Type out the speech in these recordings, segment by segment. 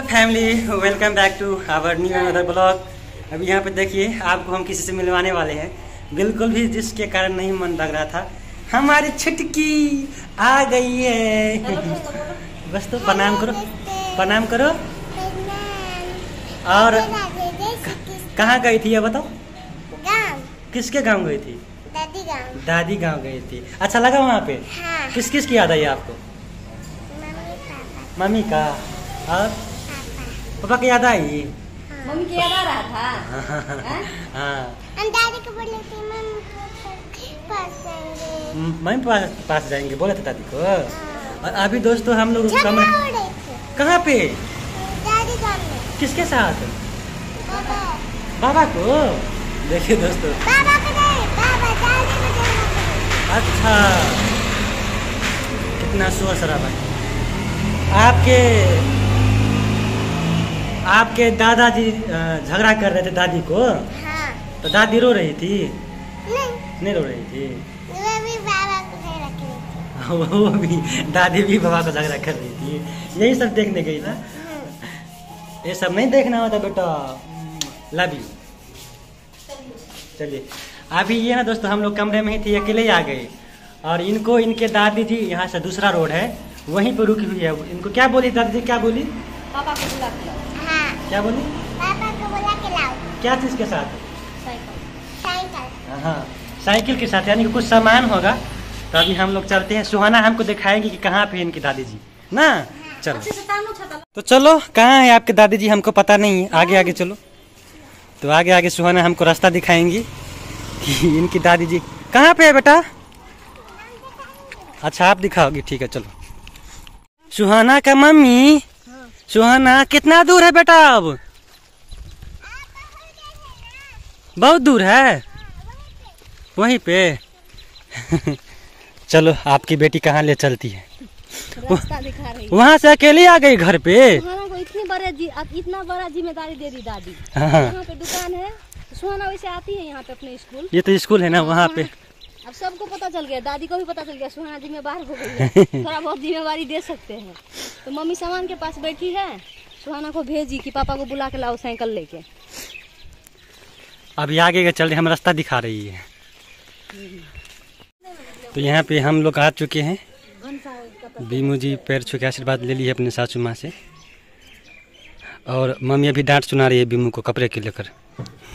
Family welcome back to our new another blog अभी यहाँ पे देखिए आपको हम किसी से मिलवाने वाले हैं। बिल्कुल भी जिसके कारण नहीं मन लग रहा था। हमारी छुटकी आ गई है। बस तो प्रणाम करो। प्रणाम करो। और कहाँ गई थी ये बताओ। किसके गाँव गई थी? दादी गाँव। दादी गाँव गई थी। अच्छा लगा वहाँ पे। हाँ। किस किस की याद आई आपको? मम्मी का। और? पापा की याद आई? मम्मी के याद आ रहा था। हाँ। दादी को बोले थे मम्मी पास जाएँगे। मम्मी पास जाएँगे बोले थे दादी को। और अभी दोस्तों हम लोग कमरे हो कहाँ पे? दादी किसके साथ? बाबा बाबा को? देखिए दोस्तों। बाबा को नहीं बाबा दादी को अच्छा। कितना शोर शराबा। है। आपके आपके दादाजी झगड़ा कर रहे थे दादी को? हाँ। तो दादी रो रही थी? नहीं। नहीं रो रही थी? वो भी बाबा को नहीं रख रही थी। वो भी दादी भी बाबा को झगड़ा कर रही थी। यही सब देखने गई ना? ये सब नहीं देखना होता बेटा। लव यू चलिए। अभी ये ना दोस्तों हम लोग कमरे में ही थे अकेले ही आ गए। और इनको इनके दादी जी यहाँ से दूसरा रोड है। वहीं पर रुकी हुई है। इनको क्या बोली दादी जी? क्या बोली? पापा को हाँ क्या बोली? पापा को बोला के लाओ। क्या चीज़ के साथ? साइकिल। साइकिल। हाँ साइकिल के साथ यानी कि कुछ सामान होगा। तो अभी हम लोग चलते हैं। सुहाना हमको दिखाएँगे कि कहाँ पे इनकी दादी जी ना चलो। तानो छता तो चलो कहाँ है आपके दादी जी हमको पता नहीं। है आगे आगे चलो। तो आगे आगे सुहाना हमको रास्ता दिखाएँगी कि इनकी दादी जी कहाँ पे है बेटा? अच्छा आप दिखाओगी। ठीक है चलो। सुहाना का मम्मी सुहाना कितना दूर है बेटा अब? बहुत दूर है? वहीं पे। चलो आपकी बेटी कहाँ ले चलती है? वहाँ से अकेली आ गई घर पे? इतनी बड़े जी इतना बड़ा ज़िम्मेदारी दे दी दादी। हाँ। यहाँ पे दुकान है। सुहाना वैसे आती है यहाँ पे अपने स्कूल। ये तो स्कूल है ना वहाँ पे। अब सबको पता चल गया दादी को भी पता चल गया सुहाना जिम्मेदार हो गई थोड़ा बहुत जिम्मेवारी दे सकते हैं। तो मम्मी सामान के पास बैठी है सुहाना को भेजी कि पापा को बुला के लाओ साइकिल लेके। अभी आगे के चल रहे हम रास्ता दिखा रही है। तो यहाँ पे हम लोग आ चुके हैं। बीमू जी पैर छू के आशीर्वाद ले लिए अपने सासू माँ से। और मम्मी अभी डांट सुना रही है बीमू को कपड़े के लेकर।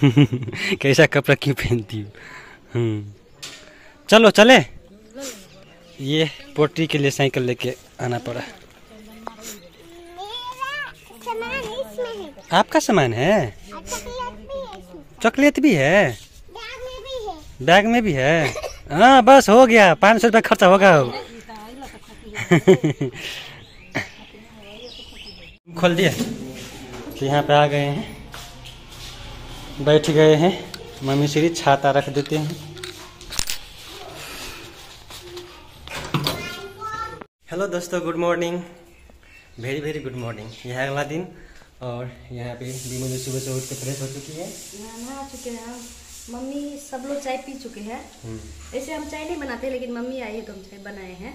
कैसा कपड़ा क्यों पहनती हो। चलो चले। ये पोट्री के लिए साइकिल लेके आना पड़ा। है आपका सामान है? चॉकलेट भी है? है बैग में भी है है? हाँ बस हो गया। पाँच सौ रुपया खर्चा होगा अब। खोल दिया। तो यहाँ पे आ गए हैं। बैठ गए हैं। मम्मी श्री छाता रख देते हैं। हेलो दोस्तों good morning very very good morning यह है अगला दिन और यहाँ पे बीमो जी सुबह से उठ के फ्रेश हो चुकी है। नहा चुके हैं। मम्मी सब लोग चाय पी चुके हैं। ऐसे हम चाय नहीं बनाते लेकिन मम्मी आई है तो हम चाय बनाए हैं।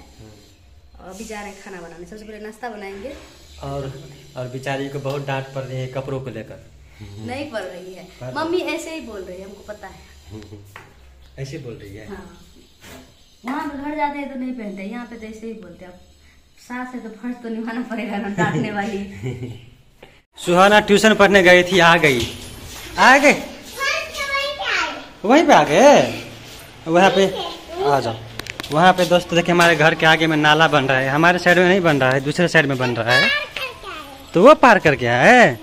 और अभी जा रहे हैं खाना बनाने। सबसे पहले नाश्ता बनाएँगे। और और बेचारी को बहुत डांट पड़ रही है कपड़ों को लेकर। नहीं पड़ रही है। मम्मी ऐसे ही बोल रही है हमको पता है। ऐसे बोल रही है? हाँ। वहाँ पे घर जाते हैं तो नहीं पहनते यहाँ पे तो ऐसे ही बोलते हैं। सास है तो फ़र्ज़ तो निभाना पड़ेगा ना डांटने वाली। सुहाना ट्यूशन पढ़ने गई थी आ गई। आ गए? वहीं पे आ गए? वहाँ पे आ जाओ। वहाँ पे दोस्त देखिए हमारे घर के आगे में नाला बन रहा है। हमारे साइड में नहीं बन रहा है दूसरे साइड में बन रहा है। तो वो पार करके आए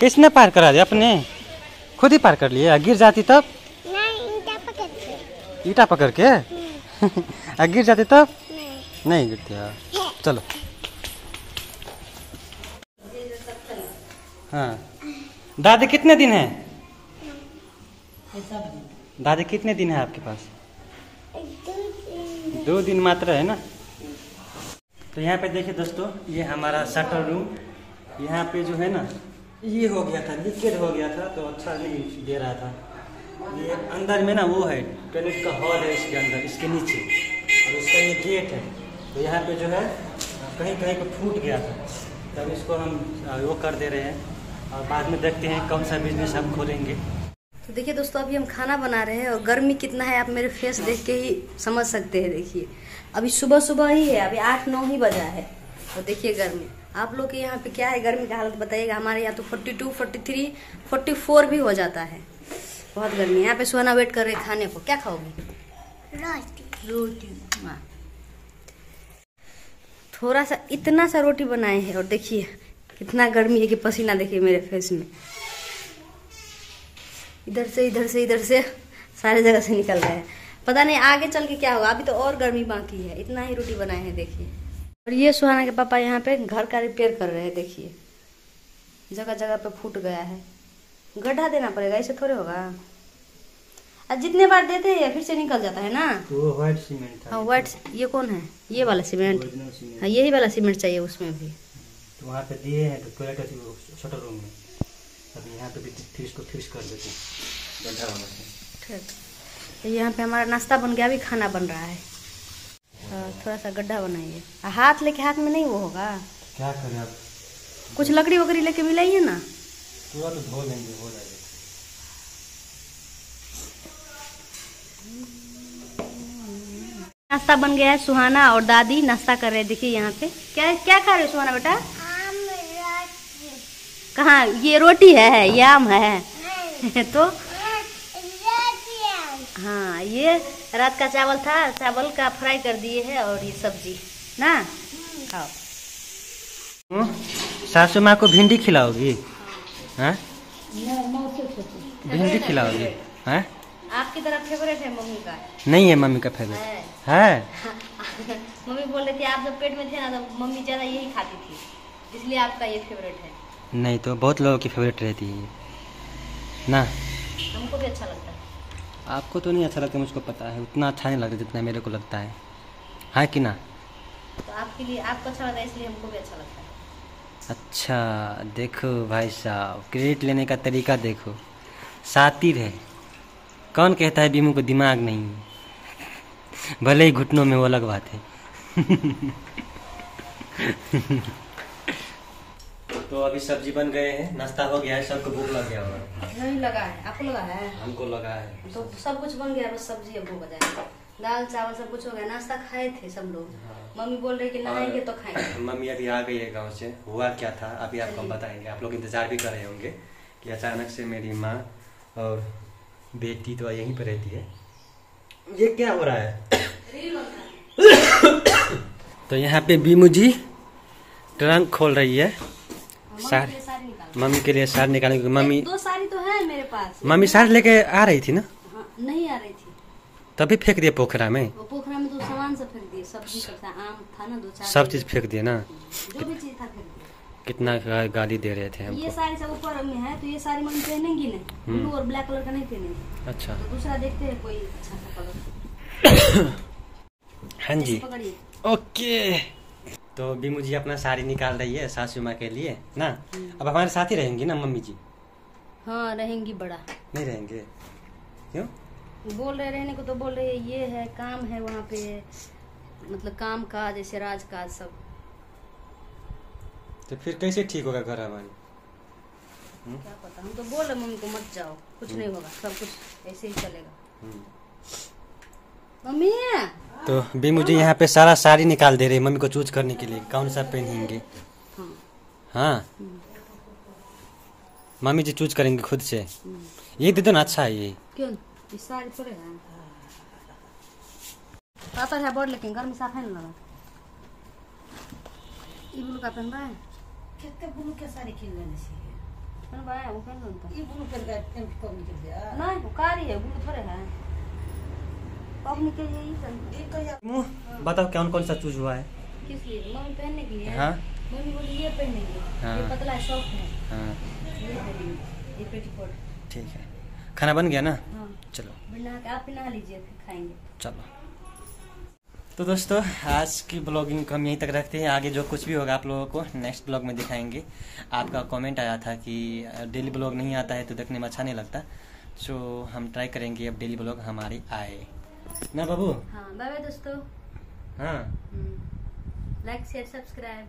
किसने पार करा दिया? अपने? खुद ही पार कर लिए। गिर जाती तब? नहीं ईटा पकड़ के। ईटा पकड़ के? आ गिर जाते तब नहीं। नहीं गिरती है। चलो। हाँ। दादी कितने दिन है? दादी कितने दिन है आपके पास? दो- दो दिन मात्र है ना? तो यहाँ पे देखिए दोस्तों ये हमारा शटर रूम यहाँ पे जो है ना ये हो गया था लीकेज हो गया था तो अच्छा नहीं दे रहा था। ये अंदर में ना वो है टॉयलेट का हॉल है इसके अंदर, इसके नीचे। और उसका ये गेट है। तो यहाँ पे जो है, कहीं कहीं पे फूट गया था। तब इसको हम वो कर दे रहे हैं। और बाद में देखते हैं कौन सा बिज़नेस हम खोलेंगे। तो देखिए दोस्तों, अभी हम खाना बना रहे हैं और गर्मी कितना है, आप मेरे फेस देख के ही समझ सकते हैं, देखिए। अभी सुबह सुबह ही है, अभी आठ नौ ही बजा है। और देखिए गर्मी। आप लोग के यहाँ पे क्या है गर्मी का हालत, बताइएगा। हमारे यहाँ तो forty two forty three forty four भी हो जाता है। बहुत गर्मी है। यहाँ पे सोना वेट कर रही खाने को। क्या खाओगे? रोटी। रोटी। थोड़ा सा इतना सा रोटी बनाए हैं और देखिए कितना गर्मी है कि पसीना देखिए मेरे फेस में। इधर से इधर से इधर से सारे जगह से निकल रहे हैं। पता नहीं आगे चल के क्या होगा। अभी तो और गर्मी बाकी है। इतना ही रोटी बनाए हैं देखिए। और ये सुहाना के पापा यहाँ पे घर का रिपेयर कर रहे हैं देखिए। जगह जगह पे फूट गया है। गड्ढा देना पड़ेगा ऐसे थोड़े होगा। और जितने बार देते हैं फिर से निकल जाता है ना? वो व्हाइट सीमेंट हाँ व्हाइट ये कौन है? ये वाला सीमेंट हाँ यही वाला सीमेंट चाहिए उसमें भी। तो वहाँ पे दिए हैं तो टॉयलेट वो रूम में? अभी यहाँ पे भी फिर फिक्स कर देते हैं। गड्ढा वाला ठीक। तो यहाँ पे हमारा नाश्ता बन गया अभी खाना बन रहा है। हाँ, थोड़ा सा गड्ढा बनाइए। हाथ लेके हाथ में नहीं वो होगा। क्या करें अब कुछ लकड़ी वकड़ी लेके मिलाइए ना। पूरा तो धो लेंगे हो जाएगा। नाश्ता बन गया है सुहाना और दादी नाश्ता कर रहे हैं। देखिए यहाँ पे। क्या क्या खा रहे हो सुहाना बेटा? आम रोटी। कहाँ? ये रोटी है ये आम है नहीं। तो? हाँ ये रात का चावल था चावल का फ्राई कर दिए है और ये सब्ज़ी। ना? खाओ। सासू माँ को भिंडी खिलाओगी। हाँ? भिंडी खिलाओगी। हाँ? आपकी तरफ़ फेवरेट है मम्मी का। नहीं है मम्मी का फेवरेट है। है? मम्मी बोल रही थी आप जब पेट में थे ना तो मम्मी ज़्यादा यही खाती थी। इसलिए आपका ये फेवरेट है। नहीं तो बहुत लोगों की फेवरेट रहती है ना? हमको भी अच्छा लगता है। आपको तो नहीं अच्छा लगता मुझको पता है। उतना अच्छा नहीं लगता जितना मेरे को लगता है। है कि ना? तो आपके लिए आपको अच्छा लगता है इसलिए हमको भी अच्छा लगता है। अच्छा देखो भाई साहब क्रेडिट लेने का तरीका देखो। सातिर है कौन कहता है बीमू को दिमाग नहीं है? भले ही घुटनों में वो अलग बात है। तो अभी सब्ज़ी बन गए हैं नाश्ता हो गया है सबको भूख लग गया होगा। नहीं लगा है। आपको लगा है? हमको लगा है। तो सब कुछ बन गया बस सब्ज़ी अब हो। जाएगा दाल चावल सब कुछ हो गया नाश्ता खाए थे सब लोग। हाँ। मम्मी बोल रही कि नहाएँगे तो खाएँगे। मम्मी अभी आ गई है गाँव से। हुआ क्या था? अभी आपको हम बताएँगे। आप लोग इंतज़ार भी कर रहे होंगे कि अचानक से मेरी माँ और बेटी तो यहीं पर रहती है। ये क्या हो रहा है? तो यहाँ पे बीमू जी ट्रंक खोल रही है। के साड़ी मम्मी के लिए साड़ी निकालने क्योंकि मम्मी दो साड़ी तो है मेरे पास। मम्मी साड़ी लेके आ रही थी ना? हाँ, नहीं आ रही थी। तभी फेंक दिए पोखरा में वो पोखरा में तो सामान सब फेंक दिए सब्ज़ी सब चीज़ फेंक दिए ना। जो भी चीज़ था फेंक दिया। कितना गाली दे रहे थे हमको? ये साड़ी सब ऊपर में है तो ये साड़ी मम्मी पहनेंगी नहीं ब्लू और ब्लैक कलर का नहीं पहनेंगी। अच्छा। तो दूसरा देखते हैं कोई अच्छा सा कलर हाँ जी। ओके। तो बीमू जी अपना साड़ी निकाल रही है सासू माँ के लिए ना? अब हमारे साथ ही रहेंगी ना मम्मी जी? हाँ रहेंगी बड़ा। नहीं रहेंगे। क्यों? बोल रहे रहने को तो बोल रहे ये है काम है वहाँ पे। मतलब काम काज जैसे राज काज सब। तो फिर कैसे ठीक होगा घर हमारी क्या पता हम तो बोल मम्मी को मत जाओ कुछ नहीं होगा सब कुछ ऐसे ही चलेगा। हम्म। मम्मी! तो बीमू जी यहाँ पे सारा साड़ी निकाल दे रही है मम्मी को चूज़ करने के लिए कौन सा पहनेंगे? हाँ। हाँ? मम्मी जी चूज़ करेंगे खुद से। ये दे दो ना अच्छा है ये। क्यों? इस साड़ी थोड़े है। पापा है बोर्ड लेकिन घर में साफ़ है ना लगा ई ब्लू का पहन है कितने बुलू के साड़ी खिल लेने चाहिए पहन है वो पहन लो तो ये बुलू कर गए टेंट कम निकल गया नहीं वो कारी है ब्लू थोड़े है कब निकल जाएगी पहन ये तो या बीमू, बताओ कौन कौन सा चूज़ हुआ है किस लिए मम्मी पहनने के लिए हाँ मम्मी बोली ये पहनेंगे हाँ। ये पतला सॉफ्ट है हाँ ये पेटीकोट ठीक है खाना बन गया ना हाँ चलो बना आप नहा लीजिए फिर खाएँगे चलो तो दोस्तों आज की ब्लॉगिंग को हम यहीं तक रखते हैं। आगे जो कुछ भी होगा आप लोगों को नेक्स्ट ब्लॉग में दिखाएँगे। आपका कमेंट आया था कि डेली ब्लॉग नहीं आता है तो देखने में अच्छा नहीं लगता। सो हम ट्राई करेंगे अब डेली ब्लॉग हमारी आए। ना बाबू? हाँ बाय बाय दोस्तों। हाँ। Like share subscribe